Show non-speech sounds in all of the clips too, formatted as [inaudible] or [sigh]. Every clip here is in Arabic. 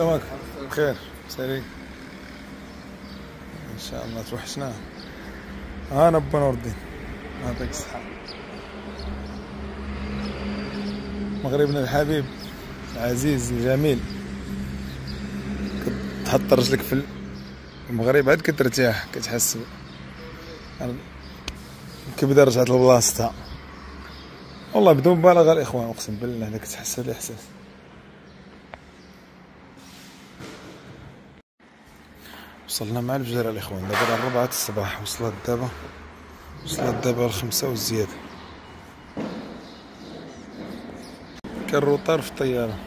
عليكم بخير. سالي إن شاء الله توحشنا. أنا ابو نور الدين يعطيك الصحة. مغربنا الحبيب العزيز الجميل. تحط رجلك في المغرب عاد كترتاح كتحس الكبده رجعت لبلاصتها والله بدون مبالغة الإخوان أقسم بالله هذاك تحس الاحساس وصلنا مع الفجر الإخوان. دابا الربعة الصباح. وصلت دابا وصلت دابا الخمسة والزيادة كان روطار في الطيارة.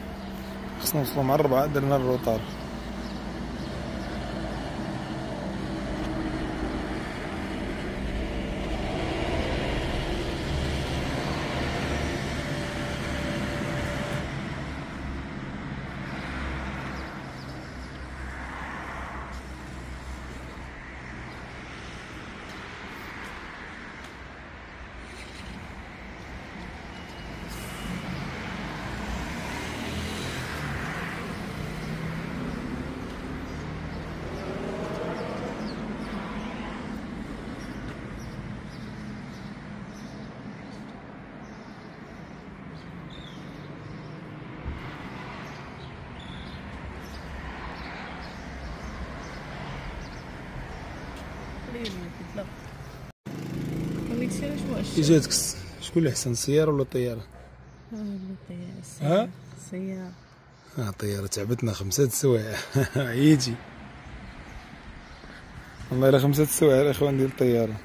خصنا نوصلو مع الربعة. درنا الروطار كي جاتك شكون اللي أحسن السيارة ولا الطيارة؟ ها؟ السيارة. آه الطيارة تعبتنا خمسة سوايع. [laughs] يجي. والله الا خمسة سوايع الإخوان ديال الطيارة.